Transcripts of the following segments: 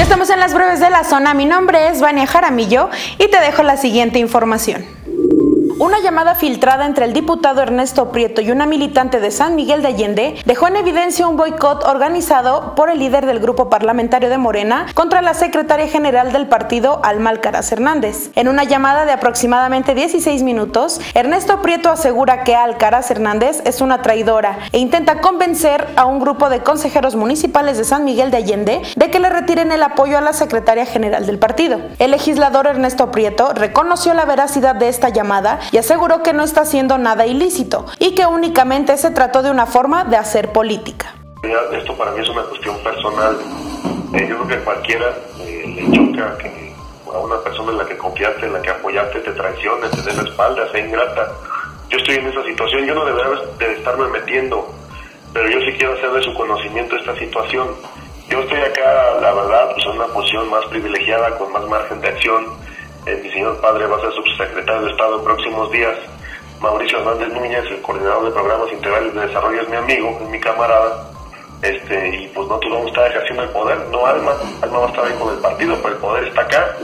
Ya estamos en las breves de la zona. Mi nombre es Vania Jaramillo y te dejo la siguiente información. Una llamada filtrada entre el diputado Ernesto Prieto y una militante de San Miguel de Allende dejó en evidencia un boicot organizado por el líder del grupo parlamentario de Morena contra la secretaria general del partido, Alma Alcaraz Hernández. En una llamada de aproximadamente 16 minutos, Ernesto Prieto asegura que Alcaraz Hernández es una traidora e intenta convencer a un grupo de consejeros municipales de San Miguel de Allende de que le retiren el apoyo a la secretaria general del partido. El legislador Ernesto Prieto reconoció la veracidad de esta llamada y aseguró que no está haciendo nada ilícito y que únicamente se trató de una forma de hacer política. Esto para mí es una cuestión personal. Eh, yo creo que cualquiera eh, le choca que a una persona en la que confiaste, en la que apoyaste, te traicione, te dé la espalda, sea ingrata. Yo estoy en esa situación, yo no debería de estarme metiendo, pero yo sí quiero hacer de su conocimiento esta situación. Yo estoy acá, la verdad, pues en una posición más privilegiada, con más margen de acción eh, mi señor padre va a ser subsecretario de Estado en próximos días. Mauricio Hernández Núñez, el coordinador de programas integrales de desarrollo, es mi amigo, es mi camarada. Este, y pues no vamos a estar ejerciendo el poder, no Alma, Alma va a estar ahí con el partido, pero el poder está acá.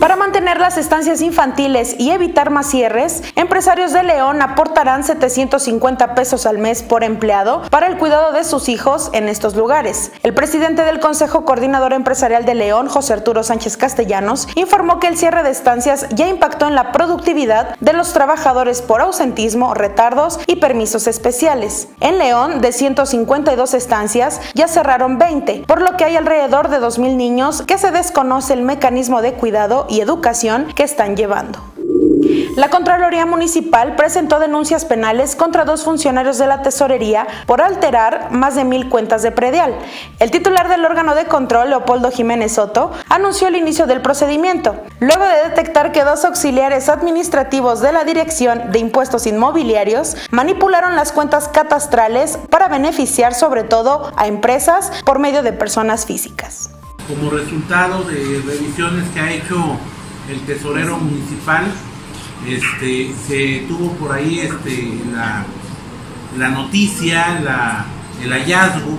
Para mantener las estancias infantiles y evitar más cierres, empresarios de León aportarán 750 pesos al mes por empleado para el cuidado de sus hijos en estos lugares. El presidente del Consejo Coordinador Empresarial de León, José Arturo Sánchez Castellanos, informó que el cierre de estancias ya impactó en la productividad de los trabajadores por ausentismo, retardos y permisos especiales. En León, de 152 estancias, ya cerraron 20, por lo que hay alrededor de 2.000 niños que se desconoce el mecanismo de cuidado y educación que están llevando. La Contraloría Municipal presentó denuncias penales contra dos funcionarios de la Tesorería por alterar más de mil cuentas de predial. El titular del órgano de control, Leopoldo Jiménez Soto, anunció el inicio del procedimiento, luego de detectar que dos auxiliares administrativos de la Dirección de Impuestos Inmobiliarios manipularon las cuentas catastrales para beneficiar sobre todo a empresas por medio de personas físicas como resultado de revisiones que ha hecho el tesorero municipal, este, se tuvo por ahí este, la, noticia, el hallazgo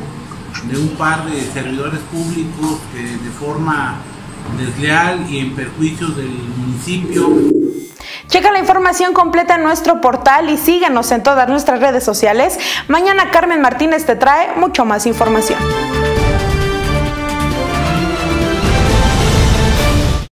de un par de servidores públicos que de forma desleal y en perjuicio del municipio. Checa la información completa en nuestro portal y síguenos en todas nuestras redes sociales. Mañana Carmen Martínez te trae mucho más información.